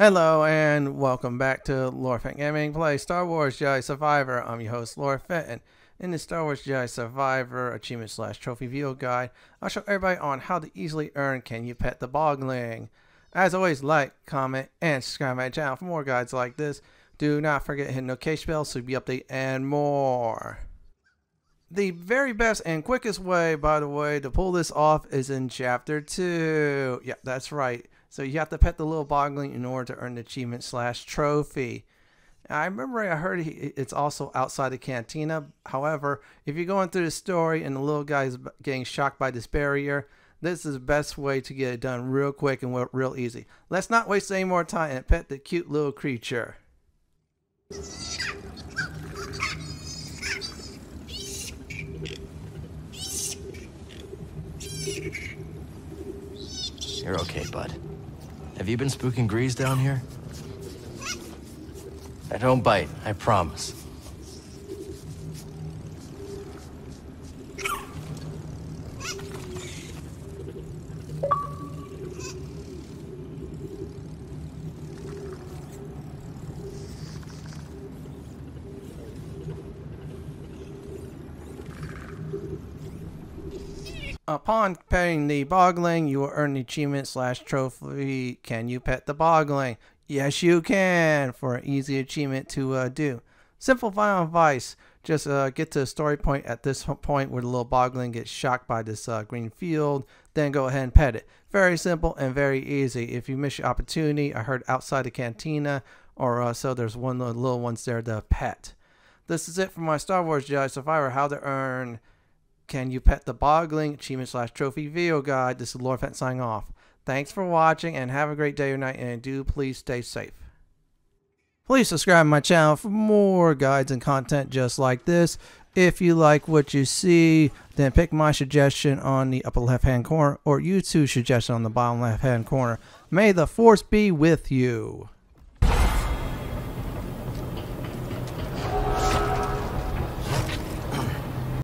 Hello and welcome back to Lord Fenton Gaming Play Star Wars Jedi Survivor. I'm your host Lord Fenton. In the Star Wars Jedi Survivor Achievement slash Trophy Video Guide, I'll show everybody on how to easily earn Can You Pet the Bogling. As always, like, comment, and subscribe to my channel for more guides like this. Do not forget to hit the notification bell so you'll be updated and more. The very best and quickest way, by the way, to pull this off is in Chapter 2. Yeah, that's right. So you have to pet the little bogling in order to earn the achievement slash trophy. I remember I heard it's also outside the cantina. However, if you're going through the story and the little guy is getting shocked by this barrier, this is the best way to get it done real quick and real easy. Let's not waste any more time and pet the cute little creature. You're okay, bud. Have you been spooking Greez down here? I don't bite, I promise. Upon petting the bogling, you will earn the achievement slash trophy. Can you pet the bogling? Yes, you can for an easy achievement to uh, do. Simple final advice. Just uh, get to the story point at this point where the little bogling gets shocked by this uh, green field. Then go ahead and pet it. Very simple and very easy. If you miss your opportunity, I heard outside the cantina or uh, so there's one little ones there to pet. This is it for my Star Wars Jedi Survivor How to Earn can You Pet the Bogling Achievement slash Trophy Video Guide. This is Lord Fenton signing off. Thanks for watching and have a great day or night and do please stay safe. Please subscribe to my channel for more guides and content just like this. If you like what you see, then pick my suggestion on the upper left hand corner or YouTube's suggestion on the bottom left hand corner. May the force be with you.